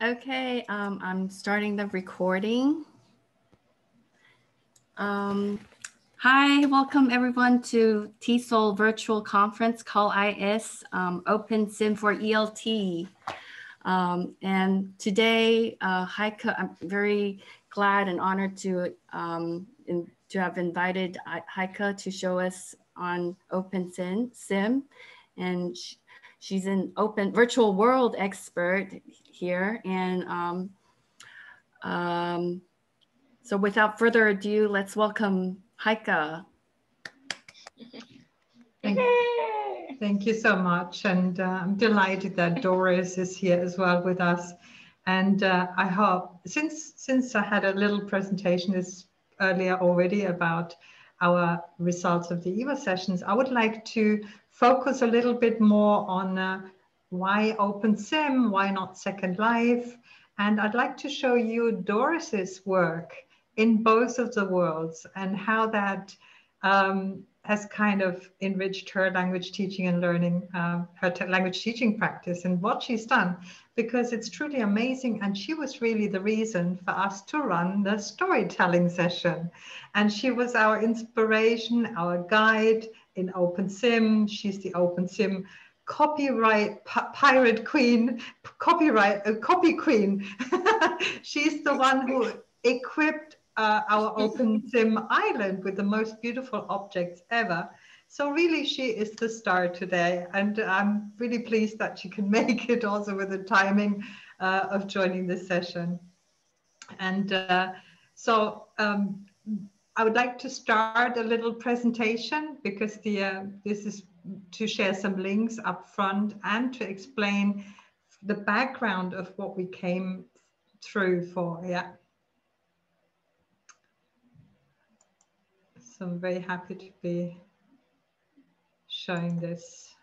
Okay, um, I'm starting the recording. Um, hi, welcome everyone to TESOL virtual conference CALL-IS um, Open Sim for ELT. Um, and today, uh, Heike, I'm very glad and honored to, um, in, to have invited Heike to show us on Open Sim. Sim. And she's an open virtual world expert here. And um, um, so without further ado, let's welcome Heike. Thank, thank you so much. And uh, I'm delighted that Doris is here as well with us. And uh, I hope, since, since I had a little presentation this earlier already about our results of the Evo sessions, I would like to focus a little bit more on uh, why OpenSim, why not Second Life? And I'd like to show you Doris's work in both of the worlds and how that um, has kind of enriched her language teaching and learning, uh, her language teaching practice and what she's done, because it's truly amazing. And she was really the reason for us to run the storytelling session. And she was our inspiration, our guide in OpenSim. She's the OpenSim copyright pirate queen, copyright uh, copy queen. She's the one who equipped uh, our OpenSim island with the most beautiful objects ever. So really she is the star today and I'm really pleased that she can make it also with the timing uh, of joining this session. And uh, so um, I would like to start a little presentation because the uh, this is to share some links up front and to explain the background of what we came through for. Yeah. So I'm very happy to be showing this.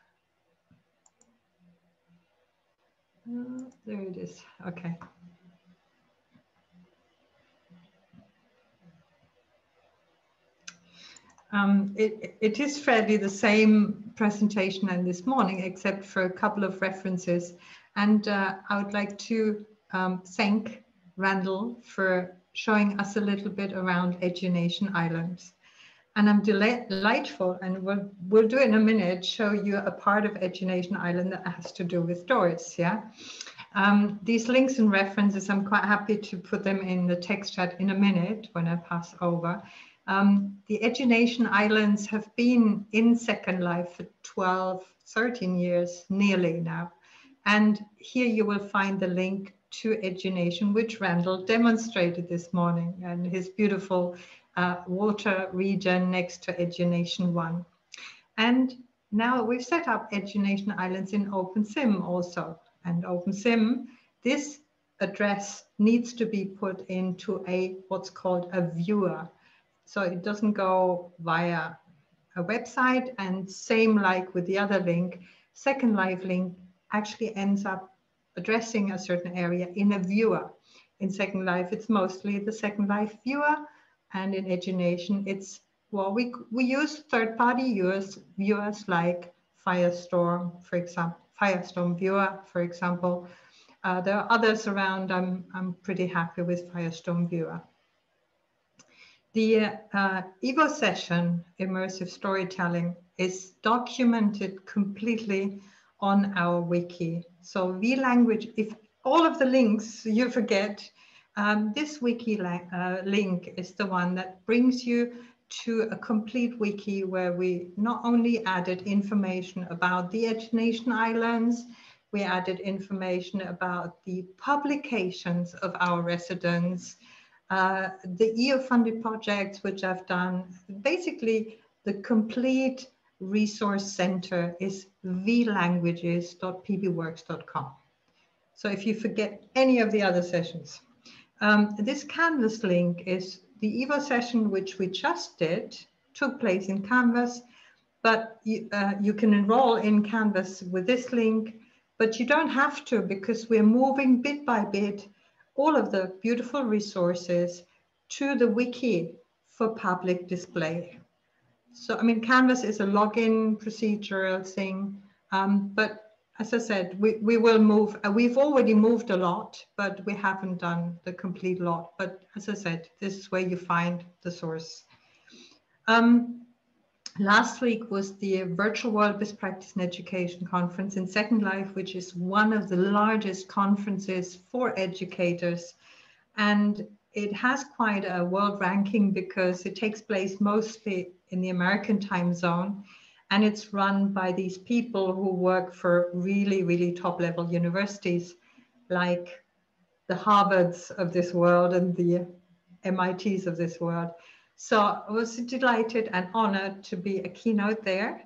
Uh, there it is. Okay. Um, it, it is fairly the same presentation as this morning, except for a couple of references. And uh, I would like to um, thank Randall for showing us a little bit around Edunation Islands. And I'm delightful, and we'll, we'll do in a minute, show you a part of Edunation Island that has to do with Doris, yeah? Um, these links and references, I'm quite happy to put them in the text chat in a minute when I pass over. Um, the Edunation Islands have been in Second Life for 12, 13 years, nearly now. And here you will find the link to Edunation, which Randall demonstrated this morning and his beautiful uh, water region next to Edunation 1. And now we've set up Edunation Islands in OpenSim also. And OpenSim, this address needs to be put into a what's called a viewer. So it doesn't go via a website and same like with the other link, Second Life link actually ends up addressing a certain area in a viewer. In Second Life, it's mostly the Second Life viewer and in Edunation, it's, well, we, we use third-party viewers, viewers like Firestorm, for example, Firestorm Viewer, for example. Uh, there are others around. I'm, I'm pretty happy with Firestorm Viewer. The uh, Evo session, immersive storytelling, is documented completely on our wiki. So vLanguage, if all of the links you forget, um, this wiki uh, link is the one that brings you to a complete wiki where we not only added information about the Edunation Islands, we added information about the publications of our residents, uh, the EU-funded projects which I've done, basically the complete resource center is vlanguages.pbworks.com. So if you forget any of the other sessions, um, this Canvas link is the EVO session which we just did, took place in Canvas, but you, uh, you can enroll in Canvas with this link, but you don't have to because we're moving bit by bit all of the beautiful resources to the wiki for public display. So, I mean, Canvas is a login procedural thing, um, but as I said, we, we will move. Uh, we've already moved a lot, but we haven't done the complete lot. But as I said, this is where you find the source. Um, last week was the Virtual World Best Practice in Education Conference in Second Life, which is one of the largest conferences for educators. And it has quite a world ranking because it takes place mostly in the American time zone and it's run by these people who work for really, really top level universities like the Harvards of this world and the MITs of this world. So I was delighted and honored to be a keynote there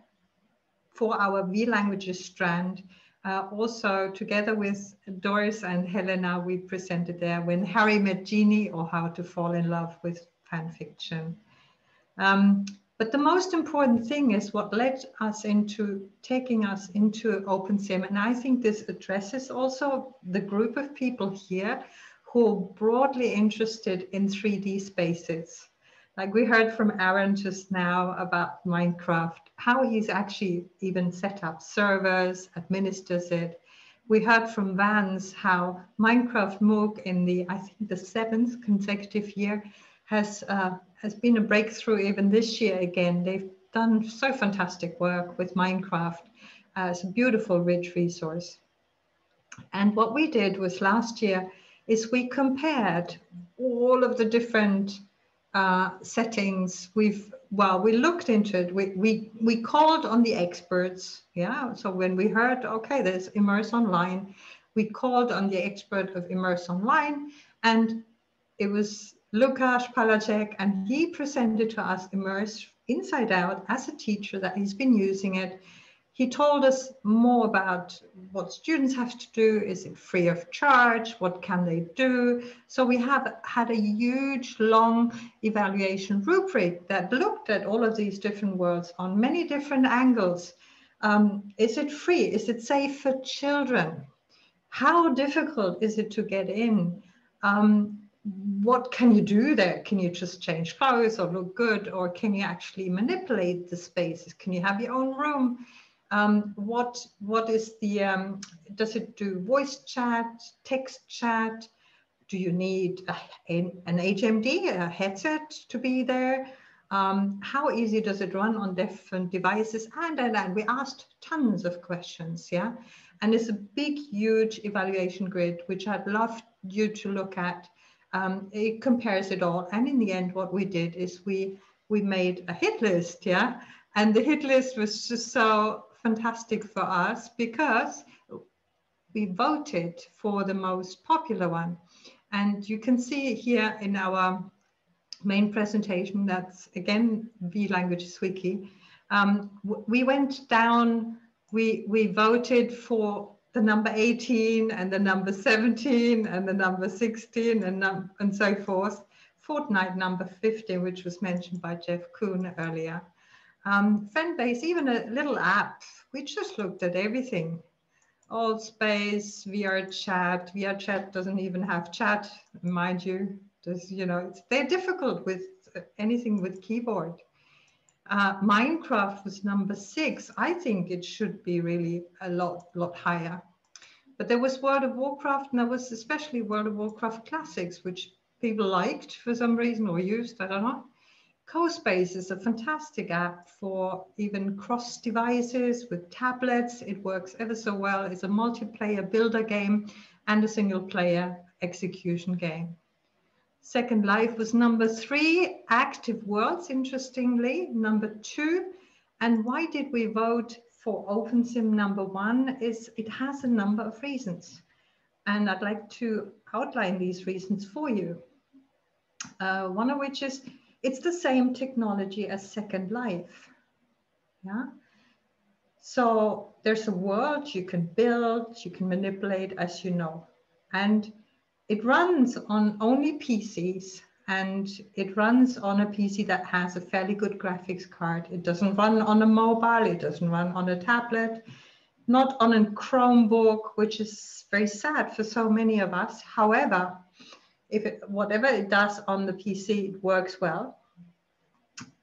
for our V languages strand. Uh, also, together with Doris and Helena, we presented there When Harry Met Jeannie or How to Fall in Love with Fan Fiction. Um, but the most important thing is what led us into taking us into OpenSim. And I think this addresses also the group of people here who are broadly interested in 3D spaces. Like we heard from Aaron just now about Minecraft, how he's actually even set up servers, administers it. We heard from Vance how Minecraft MOOC in the, I think the seventh consecutive year has uh, has been a breakthrough even this year again. They've done so fantastic work with Minecraft as a beautiful, rich resource. And what we did was last year is we compared all of the different uh, settings. We've, well, we looked into it. We, we, we called on the experts. Yeah. So when we heard, okay, there's Immerse Online, we called on the expert of Immerse Online and it was Lukasz Palacek, and he presented to us Immerse Inside Out as a teacher that he's been using it. He told us more about what students have to do. Is it free of charge? What can they do? So we have had a huge, long evaluation rubric that looked at all of these different worlds on many different angles. Um, is it free? Is it safe for children? How difficult is it to get in? Um, what can you do there? Can you just change clothes or look good? Or can you actually manipulate the spaces? Can you have your own room? Um, what what is the um, does it do voice chat, text chat? Do you need a, an HMD, a headset to be there? Um, how easy does it run on different devices? And, and, and we asked tons of questions, yeah? And it's a big, huge evaluation grid, which I'd love you to look at um, it compares it all. And in the end, what we did is we we made a hit list, yeah. And the hit list was just so fantastic for us because we voted for the most popular one. And you can see here in our main presentation, that's again V Languages Wiki. Um, we went down, we, we voted for the number 18 and the number 17 and the number 16 and, num and so forth. Fortnite number 50, which was mentioned by Jeff Kuhn earlier. Um, Fanbase, even a little app, we just looked at everything. Altspace, VR chat. VR chat doesn't even have chat, mind you. Does you know, they're difficult with anything with keyboard. Uh, Minecraft was number six. I think it should be really a lot, lot higher. But there was World of Warcraft, and there was especially World of Warcraft Classics, which people liked for some reason or used, I don't know. CoSpace is a fantastic app for even cross devices with tablets. It works ever so well. It's a multiplayer builder game and a single player execution game. Second Life was number three, Active Worlds, interestingly, number two. And why did we vote for OpenSim number one is it has a number of reasons. And I'd like to outline these reasons for you. Uh, one of which is it's the same technology as Second Life. Yeah. So there's a world you can build, you can manipulate as you know. And it runs on only PCs and it runs on a PC that has a fairly good graphics card. It doesn't run on a mobile, it doesn't run on a tablet, not on a Chromebook, which is very sad for so many of us. However, if it, whatever it does on the PC, it works well.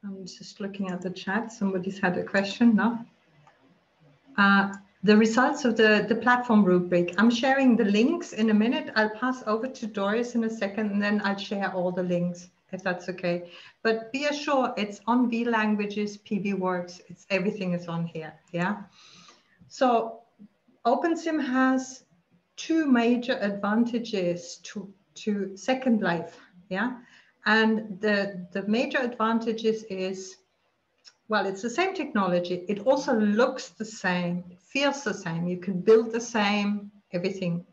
I'm just looking at the chat. Somebody's had a question, no? Uh, the results of the, the platform rubric. I'm sharing the links in a minute. I'll pass over to Doris in a second and then I'll share all the links if that's okay. But be assured it's on V languages, PB Works, it's everything is on here, yeah? So OpenSim has two major advantages to, to Second Life, yeah? And the, the major advantages is well, it's the same technology. It also looks the same, feels the same. You can build the same, everything.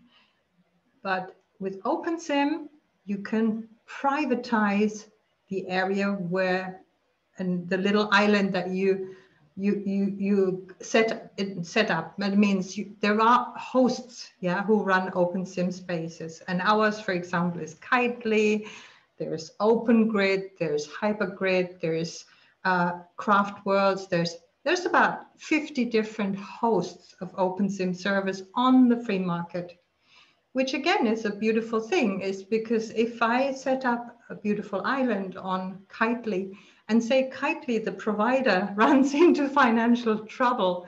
But with OpenSim, you can privatize the area where and the little island that you you you you set it set up. That means you, there are hosts, yeah, who run OpenSim spaces. And ours, for example, is Kitely. There's OpenGrid. There's HyperGrid. There's uh, craft worlds. There's there's about 50 different hosts of OpenSim servers on the free market, which again is a beautiful thing. Is because if I set up a beautiful island on Kitely and say Kitely, the provider, runs into financial trouble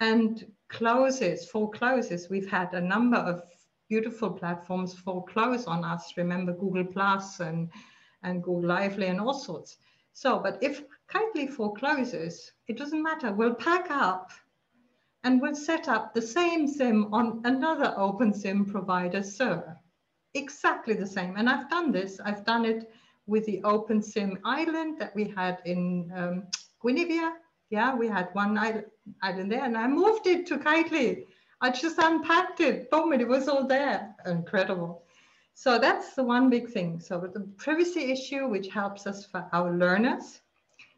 and closes, forecloses. We've had a number of beautiful platforms foreclose on us. Remember Google Plus and and Google Lively and all sorts. So, but if Kitely forecloses, it doesn't matter. We'll pack up and we'll set up the same SIM on another open SIM provider server. Exactly the same. And I've done this. I've done it with the OpenSIM island that we had in um, Guinevere. Yeah, we had one island there and I moved it to Kitely. I just unpacked it, boom, it was all there. Incredible. So that's the one big thing. So the privacy issue, which helps us for our learners,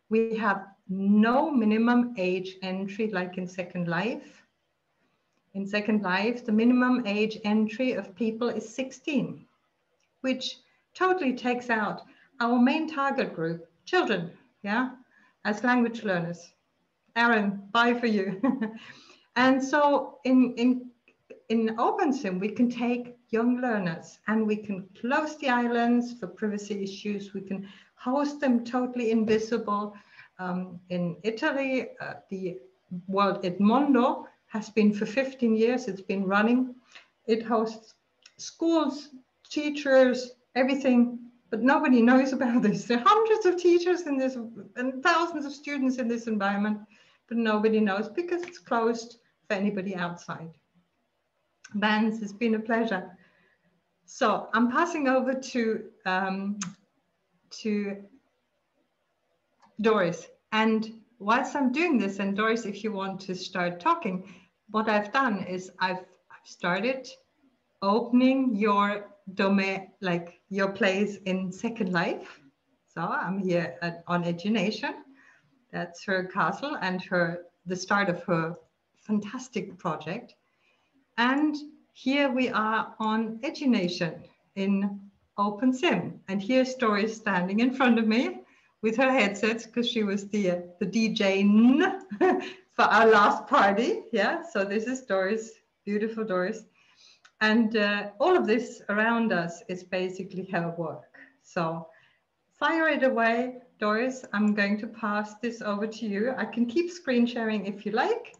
we have no minimum age entry like in Second Life. In Second Life, the minimum age entry of people is 16, which totally takes out our main target group, children, yeah, as language learners. Aaron, bye for you. and so in, in, in OpenSim, we can take young learners and we can close the islands for privacy issues. We can host them totally invisible. Um, in Italy, uh, the World Edmondo has been for 15 years, it's been running. It hosts schools, teachers, everything, but nobody knows about this. There are hundreds of teachers in this and thousands of students in this environment, but nobody knows because it's closed for anybody outside. Vance, it's been a pleasure. So I'm passing over to, um, to Doris. And whilst I'm doing this, and Doris, if you want to start talking, what I've done is I've, I've started opening your domain, like your place in Second Life. So I'm here at, on Edunation. That's her castle and her the start of her fantastic project. And here we are on Edunation in OpenSim. And here's Doris standing in front of me with her headsets because she was the, the DJ for our last party. Yeah, so this is Doris, beautiful Doris. And uh, all of this around us is basically her work. So fire it away, Doris. I'm going to pass this over to you. I can keep screen sharing if you like,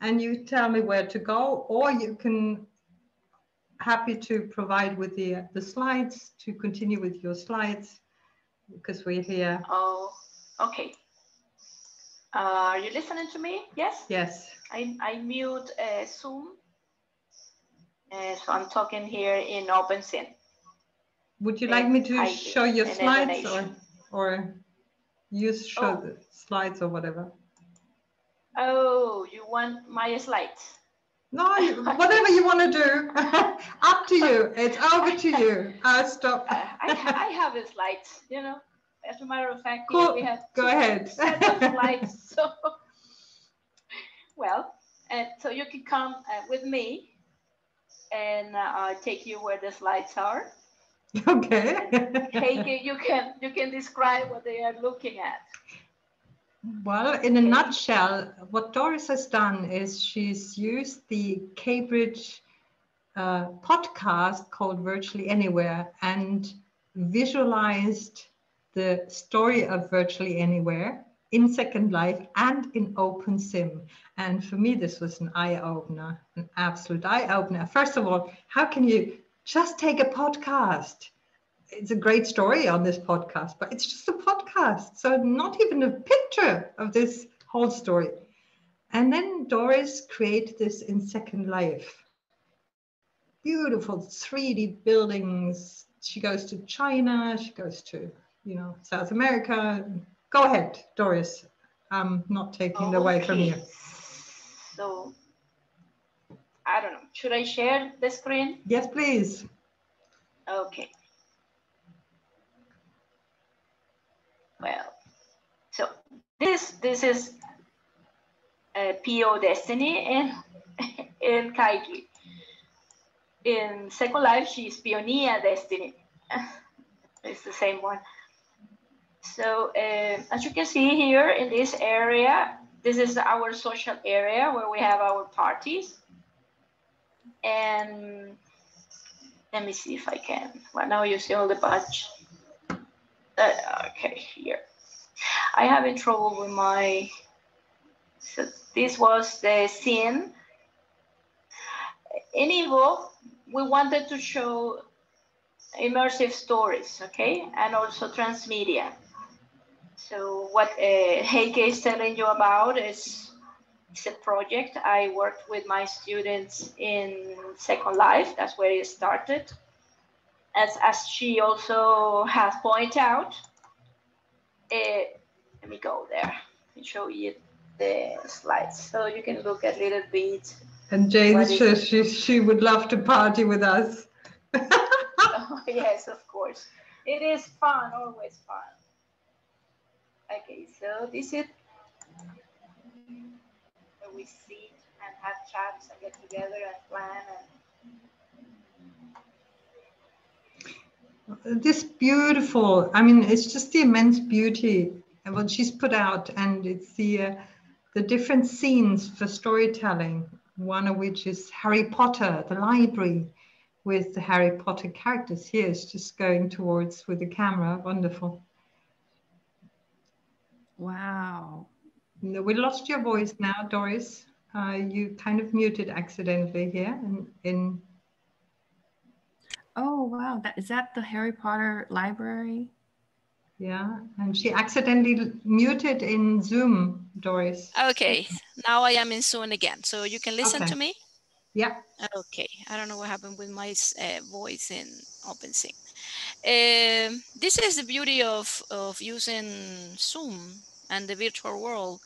and you tell me where to go, or you can happy to provide with the, the slides to continue with your slides because we're here. Oh, okay. Uh, are you listening to me? Yes? Yes. I, I mute uh, Zoom. Uh, so I'm talking here in OpenSim. Would you like me to I, show your slides or, or use show oh. the slides or whatever? Oh, you want my slides? No, whatever you want to do. Up to you. It's over to you. I'll stop. Uh, I, I have a slide, you know. As a matter of fact, cool. we have go ahead. slides. So, well, and so you can come uh, with me, and uh, take you where the slides are. Okay. it. You can you can describe what they are looking at. Well, in a nutshell, what Doris has done is she's used the Cambridge uh, podcast called Virtually Anywhere and visualized the story of Virtually Anywhere in Second Life and in OpenSim. And for me, this was an eye opener, an absolute eye opener. First of all, how can you just take a podcast? It's a great story on this podcast, but it's just a podcast. So, not even a picture of this whole story. And then Doris created this in Second Life. Beautiful 3D buildings. She goes to China, she goes to, you know, South America. Go ahead, Doris. I'm not taking it away from you. So, I don't know. Should I share the screen? Yes, please. Okay. Well, so this this is uh, PO Destiny in, in Kaiki. In Second Life, she's Pioneer Destiny. it's the same one. So uh, as you can see here in this area, this is our social area where we have our parties. And let me see if I can. Well, now you see all the badge. Uh, okay, here. I have in trouble with my so this was the scene. In Evo, we wanted to show immersive stories, okay, and also transmedia. So what uh, Heike is telling you about is, is a project I worked with my students in Second Life. That's where it started. As, as she also has pointed out, uh, let me go there and show you the slides so you can look a little bit. And Jane says she, she would love to party with us. oh, yes, of course. It is fun, always fun. Okay, so this is where we sit and have chats and get together and plan and this beautiful i mean it's just the immense beauty and what she's put out and it's the uh, the different scenes for storytelling, one of which is Harry Potter, the library with the Harry Potter characters. Here is just going towards with the camera. Wonderful. Wow. We lost your voice now, Doris. Uh, you kind of muted accidentally here in, in Oh wow, that is that the Harry Potter library? Yeah, and she accidentally muted in Zoom, Doris. Okay, now I am in Zoom again, so you can listen okay. to me? Yeah. Okay, I don't know what happened with my uh, voice in OpenSim. Uh, this is the beauty of, of using Zoom and the virtual world.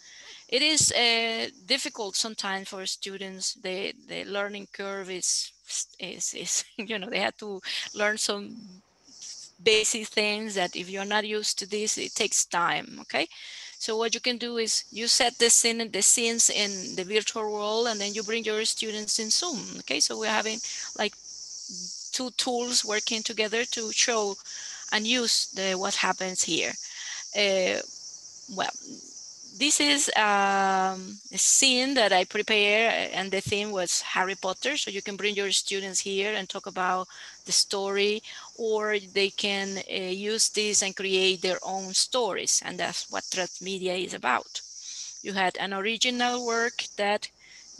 It is uh, difficult sometimes for students. The, the learning curve is, is, is, you know, they have to learn some basic things that if you're not used to this, it takes time, okay? So what you can do is you set the scene the scenes in the virtual world and then you bring your students in Zoom, okay? So we're having like two tools working together to show and use the what happens here. Uh, well, this is um, a scene that I prepare and the theme was Harry Potter. So you can bring your students here and talk about the story or they can uh, use this and create their own stories. And that's what transmedia is about. You had an original work that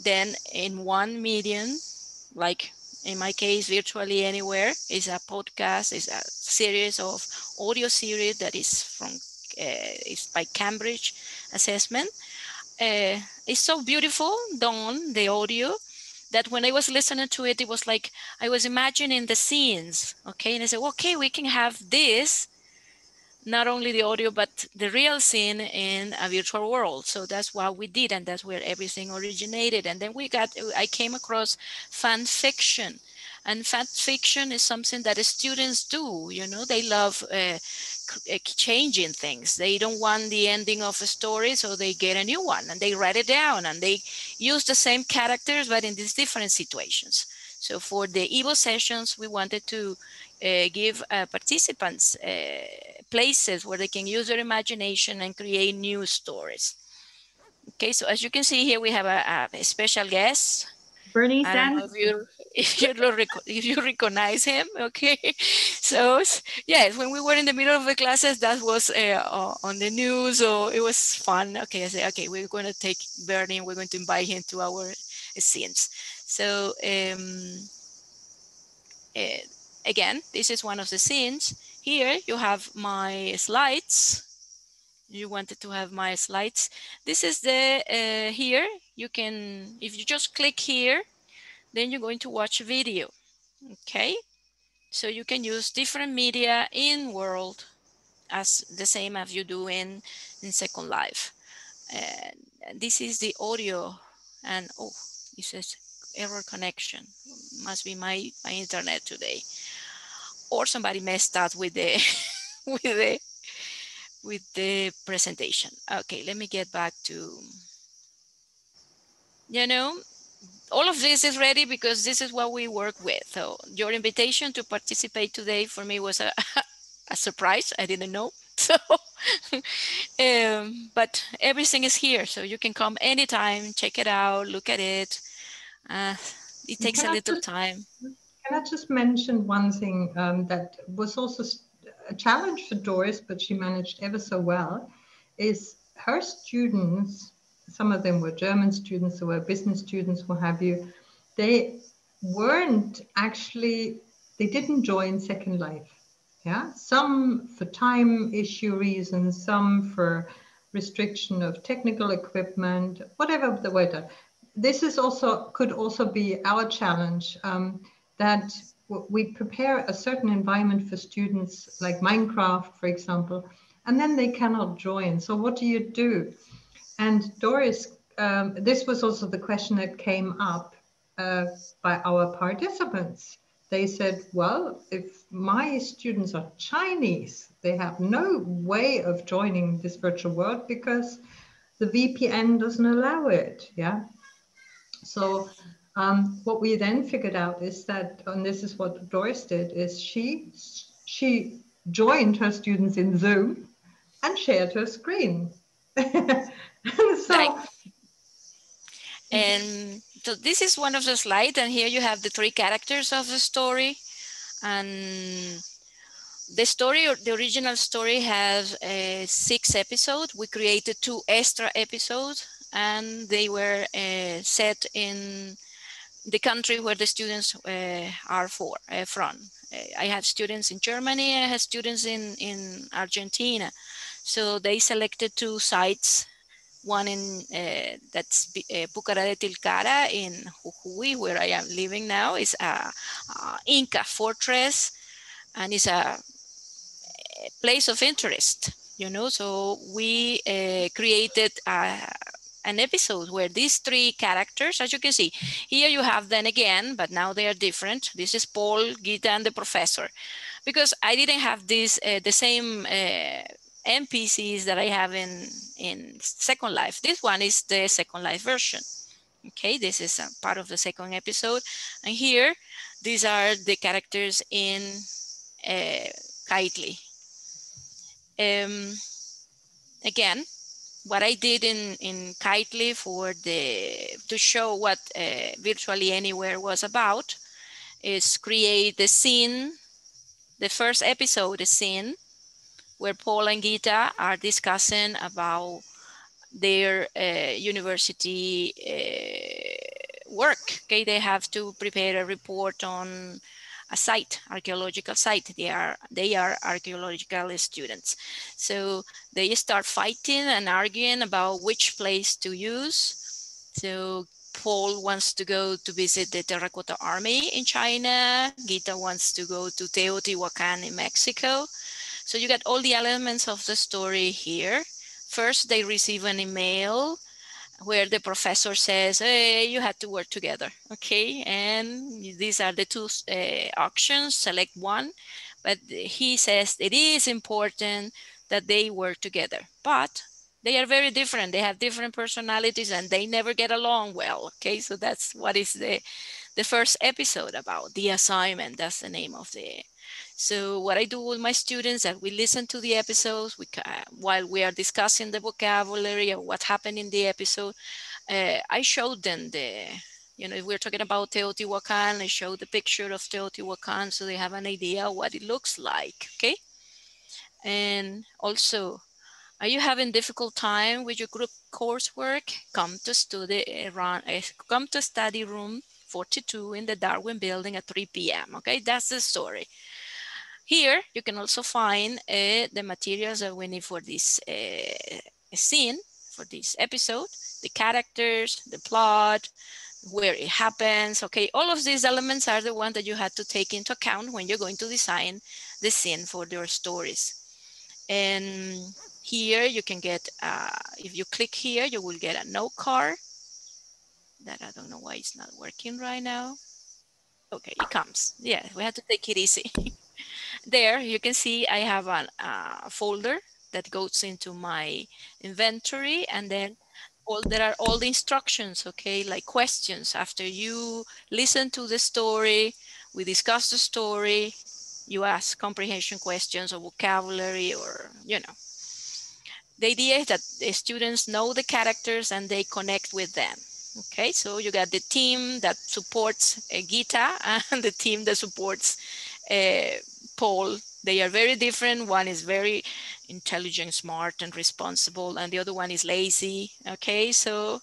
then in one medium, like in my case, virtually anywhere, is a podcast, is a series of audio series that is from uh, is by Cambridge Assessment. Uh, it's so beautiful done, the audio, that when I was listening to it, it was like I was imagining the scenes. Okay. And I said, okay, we can have this, not only the audio, but the real scene in a virtual world. So that's what we did. And that's where everything originated. And then we got, I came across fan fiction. And fan fiction is something that students do. You know, they love uh, uh, changing things. They don't want the ending of a story, so they get a new one and they write it down and they use the same characters, but in these different situations. So for the Evo sessions, we wanted to uh, give uh, participants uh, places where they can use their imagination and create new stories. Okay, so as you can see here, we have a, a special guest. Bernie Sanders. If you if you recognize him okay? So yes when we were in the middle of the classes that was uh, on the news so it was fun. Okay i said okay we're going to take bernie we're going to invite him to our scenes. So um, uh, again this is one of the scenes. Here you have my slides. You wanted to have my slides. This is the uh, here. You can if you just click here then you're going to watch a video. Okay, so you can use different media in world as the same as you do in, in Second Life. And this is the audio and oh, it says error connection. Must be my, my internet today. Or somebody messed up with the with the with the presentation. Okay, let me get back to you know, all of this is ready because this is what we work with. So your invitation to participate today for me was a, a surprise. I didn't know. So, um, but everything is here. So you can come anytime, check it out, look at it. Uh, it takes can a little just, time. Can I just mention one thing um, that was also a challenge for Doris, but she managed ever so well, is her students some of them were German students, there were business students, what have you. They weren't actually, they didn't join Second Life. Yeah, some for time issue reasons, some for restriction of technical equipment, whatever the weather. This is also could also be our challenge um, that we prepare a certain environment for students like Minecraft, for example, and then they cannot join. So what do you do? And Doris, um, this was also the question that came up uh, by our participants. They said, well, if my students are Chinese, they have no way of joining this virtual world because the VPN doesn't allow it. Yeah. So um, what we then figured out is that, and this is what Doris did, is she she joined her students in Zoom and shared her screen. so, and so this is one of the slides, and here you have the three characters of the story. And the story, the original story has uh, six episodes. We created two extra episodes, and they were uh, set in the country where the students uh, are for, uh, from. Uh, I have students in Germany, I have students in, in Argentina. So they selected two sites one in uh, that's uh, Pucará de Tilcara in Jujuy, where I am living now, is a, a Inca fortress, and it's a, a, place of interest. You know, so we uh, created a, an episode where these three characters, as you can see, here you have them again, but now they are different. This is Paul, Gita, and the professor, because I didn't have this the same NPCs that I have in, in Second Life. This one is the Second Life version. Okay, this is a part of the second episode. And here, these are the characters in uh, Kitely. Um, again, what I did in, in Kitely for the, to show what uh, Virtually Anywhere was about is create the scene, the first episode, the scene, where Paul and Gita are discussing about their uh, university uh, work. Okay, they have to prepare a report on a site, archaeological site. They are they are archaeological students, so they start fighting and arguing about which place to use. So Paul wants to go to visit the Terracotta Army in China. Gita wants to go to Teotihuacan in Mexico. So you get all the elements of the story here. First, they receive an email where the professor says, hey, you had to work together, okay? And these are the two uh, options, select one. But he says it is important that they work together, but they are very different. They have different personalities and they never get along well, okay? So that's what is the, the first episode about, the assignment, that's the name of the, so what I do with my students that we listen to the episodes we, while we are discussing the vocabulary or what happened in the episode, uh, I show them the, You know, if we're talking about Teotihuacan, I show the picture of Teotihuacan so they have an idea what it looks like, okay? And also, are you having difficult time with your group coursework? Come to study, run, eh, come to study room 42 in the Darwin building at 3 p.m. Okay, that's the story. Here, you can also find uh, the materials that we need for this uh, scene, for this episode, the characters, the plot, where it happens. Okay, all of these elements are the ones that you had to take into account when you're going to design the scene for your stories. And here you can get, uh, if you click here, you will get a note card that I don't know why it's not working right now. Okay, it comes. Yeah, we have to take it easy. there you can see I have a uh, folder that goes into my inventory and then all there are all the instructions, okay, like questions after you listen to the story, we discuss the story, you ask comprehension questions or vocabulary or, you know. The idea is that the students know the characters and they connect with them. Okay, so you got the team that supports uh, Gita and the team that supports uh, Paul. They are very different. One is very intelligent, smart, and responsible, and the other one is lazy. Okay, so,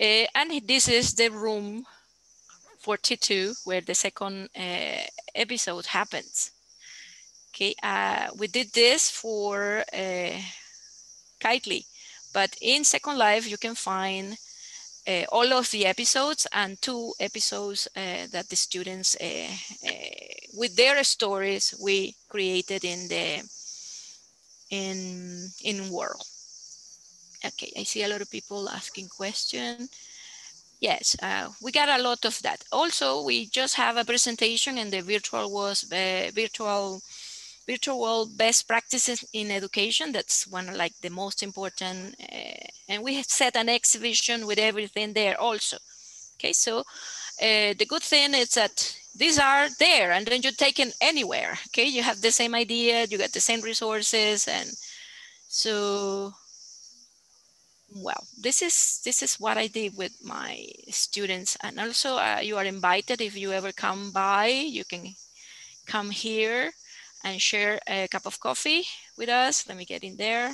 uh, and this is the room 42 where the second episode happens. Okay, uh, we did this for uh, Kitely, but in Second Life you can find uh, all of the episodes and two episodes uh, that the students uh, with their stories we created in the in in world. Okay i see a lot of people asking questions yes uh, we got a lot of that. Also we just have a presentation in the virtual was uh, virtual virtual best practices in education. That's one of like the most important. Uh, and we have set an exhibition with everything there also. Okay, so uh, the good thing is that these are there and then you take it anywhere. Okay, you have the same idea, you get the same resources. And so, well, this is this is what I did with my students. And also uh, you are invited if you ever come by, you can come here and share a cup of coffee with us. Let me get in there.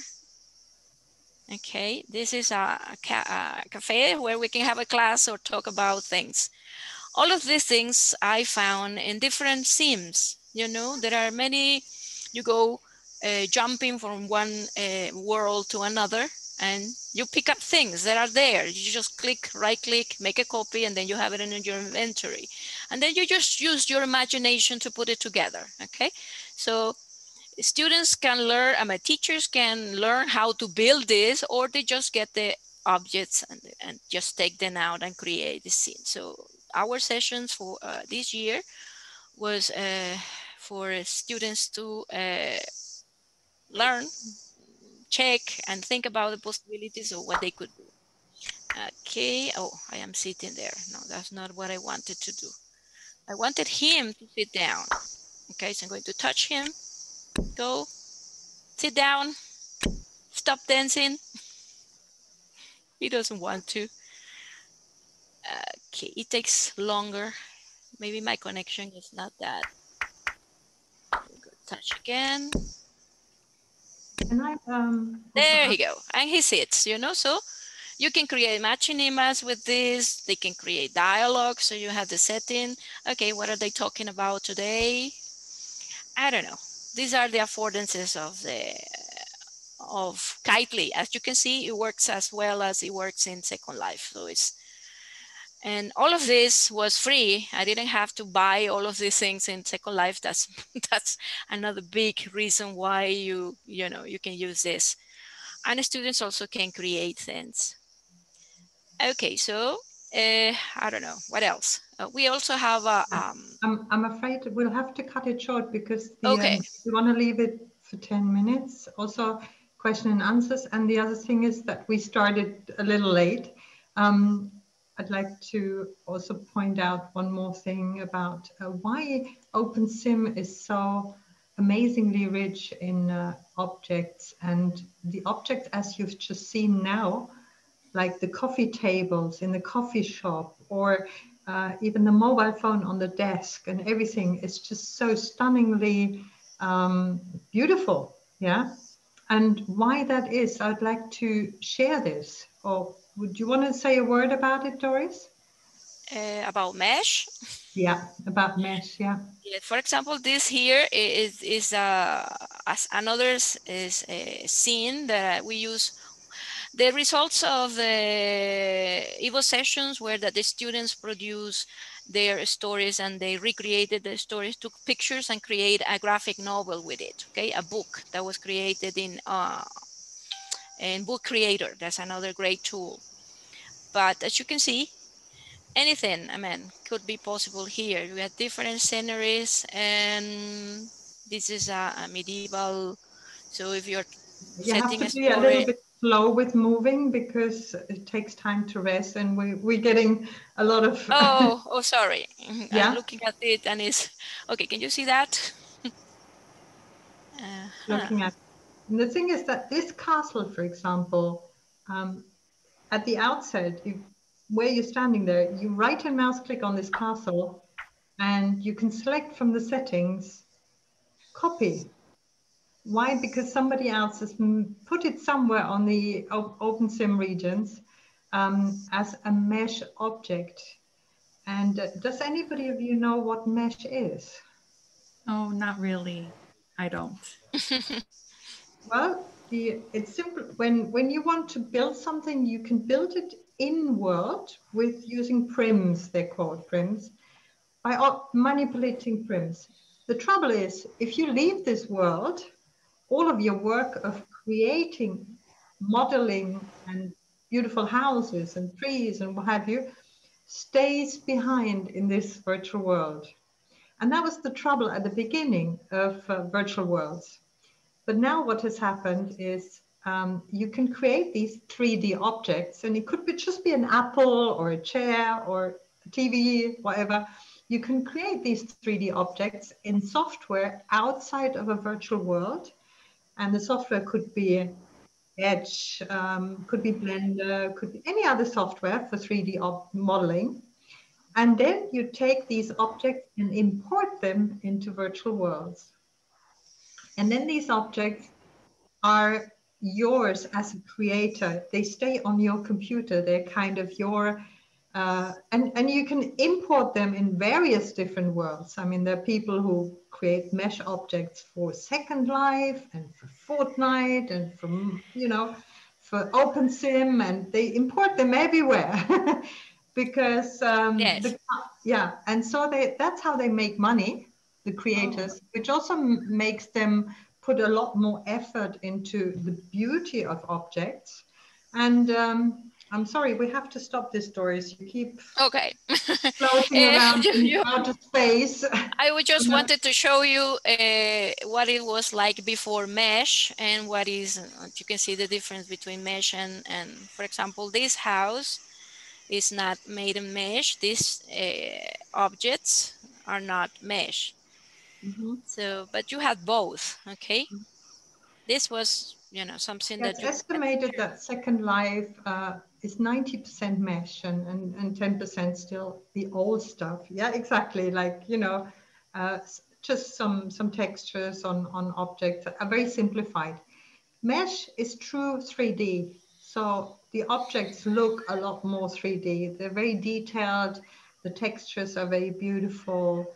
Okay, this is a, ca a, cafe where we can have a class or talk about things. All of these things I found in different sims. You know, there are many, you go uh, jumping from one uh, world to another and you pick up things that are there. You just click, right click, make a copy, and then you have it in your inventory. And then you just use your imagination to put it together, okay? So students can learn, I mean, teachers can learn how to build this, or they just get the objects and, and just take them out and create the scene. So our sessions for uh, this year was uh, for students to uh, learn check and think about the possibilities of what they could do. Okay, oh, I am sitting there. No, that's not what I wanted to do. I wanted him to sit down. Okay, so I'm going to touch him. Go, sit down, stop dancing. he doesn't want to. Okay, it takes longer. Maybe my connection is not that. Touch again. Can I, um, there you go. And he sits, you know, so you can create matching images with this. They can create dialogue. So you have the setting. Okay, what are they talking about today? I don't know. These are the affordances of the of Kitely. As you can see, it works as well as it works in Second Life. So it's and all of this was free. I didn't have to buy all of these things in Second Life. That's that's another big reason why you you know you can use this. And students also can create things. Okay, so uh, I don't know what else. Uh, we also have a. Um, I'm I'm afraid we'll have to cut it short because the, okay. Um, we want to leave it for ten minutes. Also, question and answers. And the other thing is that we started a little late. Um, I'd like to also point out one more thing about uh, why OpenSim is so amazingly rich in uh, objects and the objects as you've just seen now, like the coffee tables in the coffee shop or uh, even the mobile phone on the desk and everything is just so stunningly um, beautiful. Yeah. And why that is, I'd like to share this. Or would you want to say a word about it, Doris? Uh, about mesh. Yeah, about mesh. Yeah. Yeah. For example, this here is is uh, as another is a scene that we use the results of the Evo sessions were that the students produce their stories and they recreated the stories, took pictures and create a graphic novel with it, okay? A book that was created in, uh, in Book Creator. That's another great tool. But as you can see, anything, I mean, could be possible here. We have different sceneries and this is a, a medieval, so if you're you setting a story, a slow with moving because it takes time to rest and we, we're getting a lot of oh oh sorry. Yeah? I'm looking at it and it's okay can you see that? Uh, looking at and the thing is that this castle for example um, at the outset you, where you're standing there you right and mouse click on this castle and you can select from the settings copy why? Because somebody else has put it somewhere on the OpenSim regions um, as a mesh object. And uh, does anybody of you know what mesh is? Oh, not really. I don't. well, the, it's simple. When, when you want to build something, you can build it in world with using prims, they're called prims, by manipulating prims. The trouble is, if you leave this world, all of your work of creating, modeling, and beautiful houses and trees and what have you stays behind in this virtual world. And that was the trouble at the beginning of uh, virtual worlds. But now what has happened is um, you can create these 3D objects, and it could be just be an apple or a chair or a TV, whatever. You can create these 3D objects in software outside of a virtual world and the software could be Edge, um, could be Blender, could be any other software for 3D modeling. And then you take these objects and import them into virtual worlds. And then these objects are yours as a creator. They stay on your computer. They're kind of your uh, and, and you can import them in various different worlds. I mean, there are people who create mesh objects for Second Life and for Fortnite and from, you know, for OpenSim, and they import them everywhere because, um, yes. the, yeah, and so they that's how they make money, the creators, oh. which also makes them put a lot more effort into the beauty of objects. And um, I'm sorry, we have to stop this, Doris. You keep okay floating around in outer space. I would just wanted to show you uh, what it was like before mesh and what is you can see the difference between mesh and and for example this house is not made in mesh. These uh, objects are not mesh. Mm -hmm. So, but you had both, okay? Mm -hmm. This was you know something it's that estimated that Second Life uh, is 90% mesh and, and, and 10% still the old stuff. Yeah, exactly. Like, you know, uh, just some, some textures on, on objects are very simplified. Mesh is true 3D. So the objects look a lot more 3D. They're very detailed. The textures are very beautiful.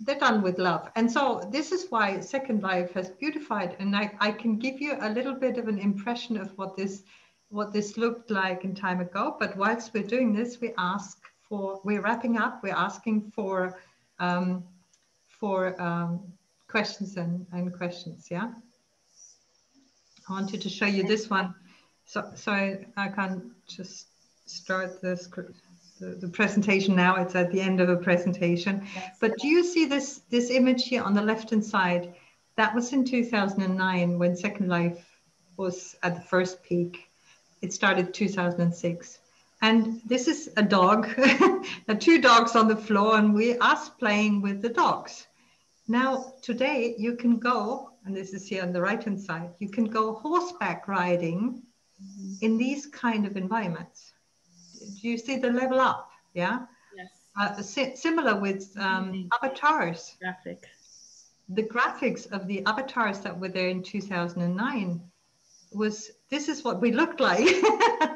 They're done with love. And so this is why Second Life has beautified. And I, I can give you a little bit of an impression of what this what this looked like in time ago. But whilst we're doing this, we ask for, we're wrapping up, we're asking for, um, for um, questions and, and questions, yeah? I wanted to show you this one. So, so I, I can just start this, the, the presentation now. It's at the end of a presentation. Yes. But do you see this, this image here on the left-hand side? That was in 2009 when Second Life was at the first peak. It started 2006. And this is a dog, two dogs on the floor, and we us playing with the dogs. Now, today you can go, and this is here on the right hand side, you can go horseback riding in these kind of environments. Do you see the level up? Yeah. Yes. Uh, si similar with um, Amazing. avatars. Graphic. The graphics of the avatars that were there in 2009 was this is what we looked like.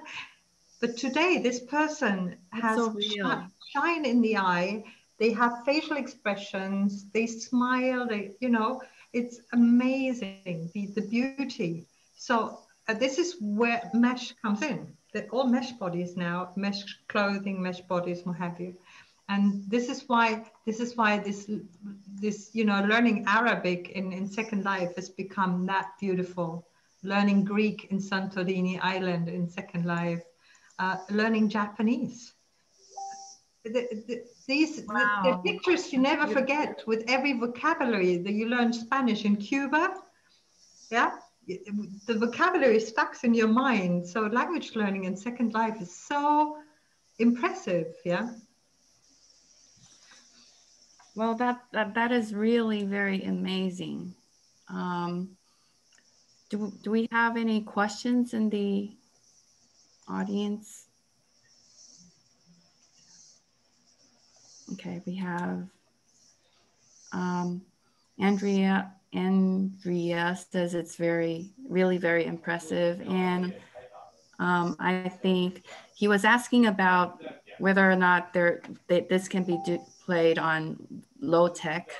but today, this person has so shi- shine in the eye. They have facial expressions. They smile. They, you know, it's amazing the, the beauty. So uh, this is where mesh comes in. That all mesh bodies now, mesh clothing, mesh bodies, what have you. And this is why this is why this this you know learning Arabic in, in Second Life has become that beautiful. Learning Greek in Santorini Island in Second Life, uh, learning Japanese. The, the, these Wow. the pictures you never forget with every vocabulary that you learn Spanish in Cuba. Yeah, the vocabulary stuck in your mind. So language learning in Second Life is so impressive. Yeah. Well, that, that that is really very amazing. Um, do, do we have any questions in the audience? Okay, we have um, Andrea. Andrea says it's very, really very impressive, and um, I think he was asking about whether or not there that this can be do, played on low tech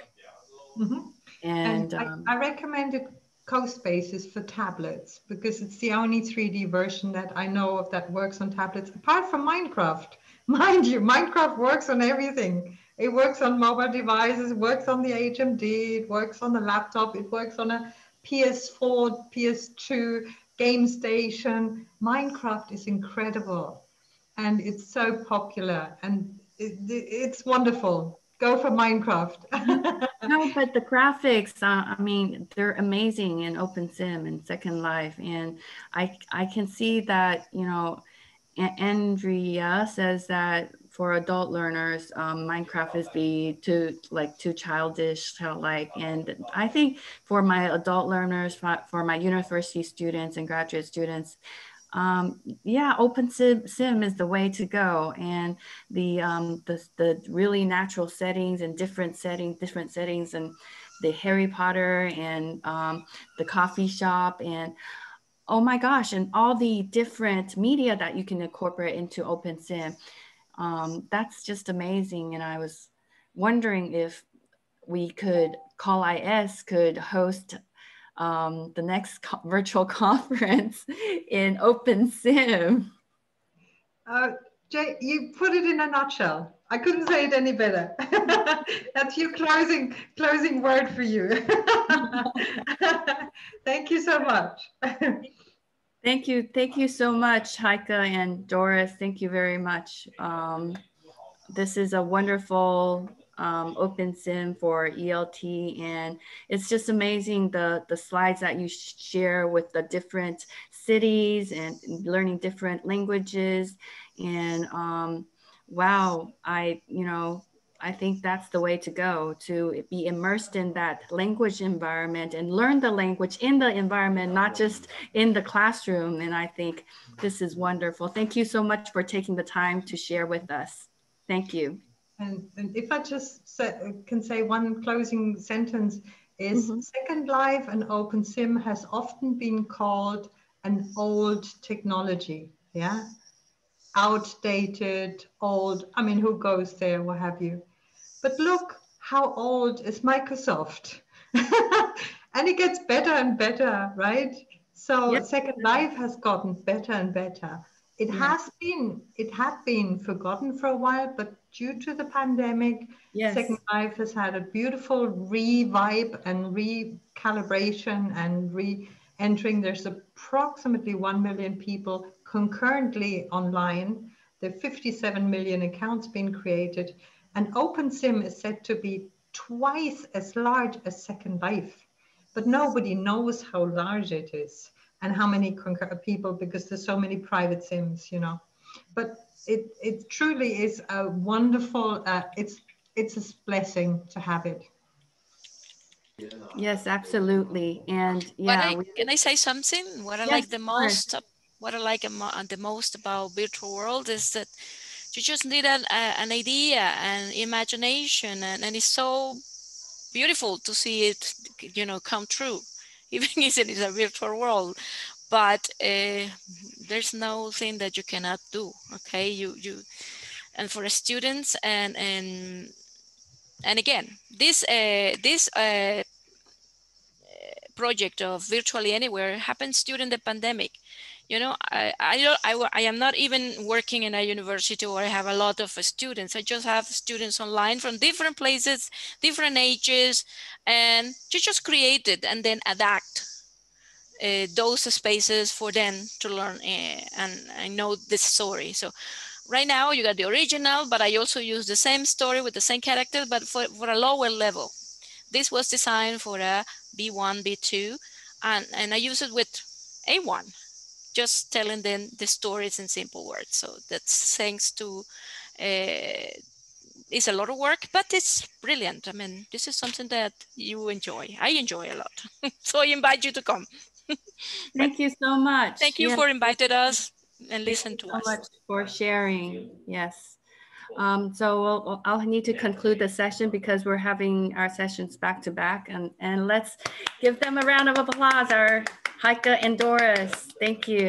Mhm. and, And, um, I, I recommended CoSpaces for tablets because it's the only 3D version that I know of that works on tablets, apart from Minecraft. Mind you, Minecraft works on everything. It works on mobile devices, it works on the HMD, it works on the laptop, it works on a PS4, PS2, game station. Minecraft is incredible and it's so popular and it, it's wonderful. Go for Minecraft. no, but the graphics, uh, I mean, they're amazing in OpenSim and Second Life. And I, I can see that, you know, Andrea says that for adult learners, um, Minecraft is be too, like too childish, childlike. And I think for my adult learners, for, for my university students and graduate students, um, yeah, OpenSim, Sim is the way to go. And the, um, the, the really natural settings and different settings, different settings and the Harry Potter and um, the coffee shop and oh my gosh, and all the different media that you can incorporate into OpenSim. Um, that's just amazing. And I was wondering if we could, CALL-IS could host um, the next co- virtual conference in OpenSim. Uh, Jay, you put it in a nutshell. I couldn't say it any better. That's your closing closing word for you. Thank you so much. Thank you. Thank you so much, Heike and Doris. Thank you very much. Um, this is a wonderful um, OpenSim for ELT and it's just amazing the, the slides that you share with the different cities and learning different languages and um, wow, I, you know, I think that's the way to go to be immersed in that language environment and learn the language in the environment, not just in the classroom. And I think this is wonderful. Thank you so much for taking the time to share with us. Thank you. And, and if I just say, can say one closing sentence is Mhm. Second Life and OpenSim has often been called an old technology. Yeah. Outdated, old. I mean, who goes there? What have you? But look, how old is Microsoft? and it gets better and better, right? So Yep. Second Life has gotten better and better. It Yeah. has been, it had been forgotten for a while, but due to the pandemic, Yes. Second Life has had a beautiful revive and recalibration and re-entering. There's approximately 1 million people concurrently online. There are 57 million accounts being created. And OpenSim is said to be twice as large as Second Life. But nobody knows how large it is and how many concur- people because there's so many private sims, you know. But it, it truly is a wonderful, uh, it's, it's a blessing to have it. Yes, absolutely. And yeah, I, we- can I say something? What I Yes, like the most, what I like the most about virtual world is that You just need an, a, an idea and imagination, and, and it's so beautiful to see it, you know, come true, even if it is a virtual world. But uh, there's no thing that you cannot do. Okay, you you, and for students and and and again, this uh, this uh, project of virtually anywhere happens during the pandemic. You know, I, I, I, I am not even working in a university where I have a lot of students. I just have students online from different places, different ages, and you just create it and then adapt uh, those spaces for them to learn uh, and I know this story. So right now you got the original, but I also use the same story with the same character, but for, for a lower level. This was designed for a B1, B2, and, and I use it with A1, just telling them the stories in simple words. So that's thanks to, uh, it's a lot of work, but it's brilliant. I mean, this is something that you enjoy. I enjoy a lot. so I invite you to come. Thank you so much. Thank you yes. for inviting us and listen to so us. much for sharing. Yes. Um, so we'll, I'll need to conclude the session because we're having our sessions back to back and, and let's give them a round of applause, our Heike and Doris. Thank you.